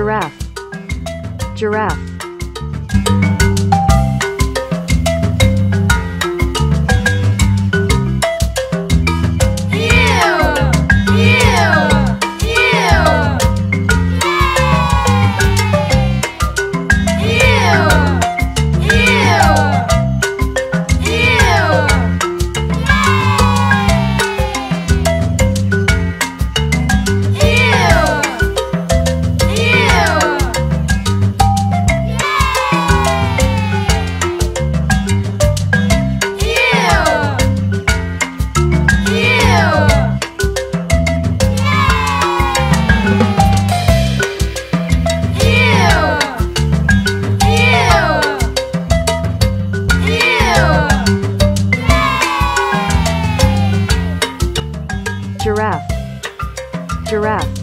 giraffe. Giraffe giraffe. Giraffe